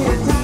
Get down.